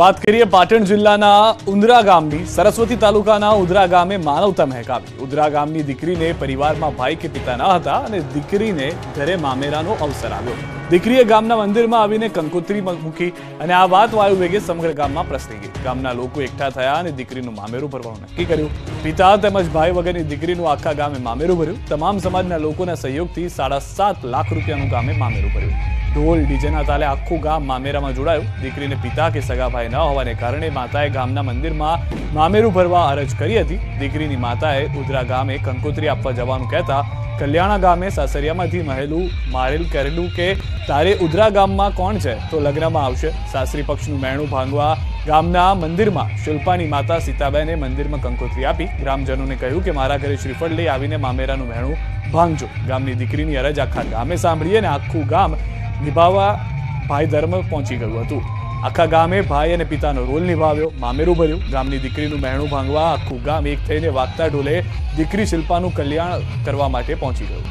વાત કરીએ પાટણ જિલ્લાના ઉંદરા ગામની. સરસ્વતી તાલુકાના ઉંદરા ગામે માનવતા મહેકાવી. ઉંદરા ગામની દીકરીને પરિવારમાં ભાઈ કે પિતા ન હતા અને દીકરીને ઘરે મામેરાનો અવસર આવ્યો. દીકરીએ ગામના મંદિરમાં આવીને કંકોત્રી મૂકી અને આ વાત વાયુ વેગે સમગ્ર ગામમાં પ્રસરી ગઈ. ગામના લોકો એકઠા થયા અને દીકરીનું મામેરું ભરવાનું નક્કી કર્યું. પિતા તેમજ ભાઈ વગરની દીકરીનું આખા ગામે મામેરું ભર્યું. તમામ સમાજના લોકોના સહયોગથી સાડા સાત લાખ રૂપિયાનું ગામે મામેરું ભર્યું. ઢોલ ડીજેના તાલે આખું ગામ મામેરામાં જોડાયું. દીકરીને પિતા કે સગા ભાઈ ન હોવાને કારણે માતાએ ગામના મંદિરમાં મામેરું ભરવા અરજ કરી હતી. દીકરીની માતાએ ઉધરા ગામે કંકોત્રી આપવા જવાનું કહેતા કલ્યાણા ગામે સાસરિયામાંથી મહેલું મારેલ કરેલું કે તારે ઉધરા ગામમાં કોણ છે? તો લગ્નમાં આવશે. સાસરી પક્ષનું મહેણું ભાંગવા ગામના મંદિરમાં શિલ્પાની માતા સીતાબેને મંદિરમાં કંકોત્રી આપી. ગ્રામજનોને કહ્યું કે મારા ઘરે શ્રીફળ લઈ આવીને મામેરાનું મહેણું ભાંગજો. ગામની દીકરીની અરજ આખા ગામે સાંભળી અને આખું ગામ નિભાવવા ભાઈ ધર્મ પહોંચી ગયું હતું. આખા ગામે ભાઈ અને પિતાનો રોલ નિભાવ્યો. મામેરું ભર્યું. ગામની દીકરીનું મહેણું ભાંગવા આખું ગામ એક થઈને વાગતા ઢોલે દીકરી શિલ્પાનું કલ્યાણ કરવા માટે પહોંચી ગયું.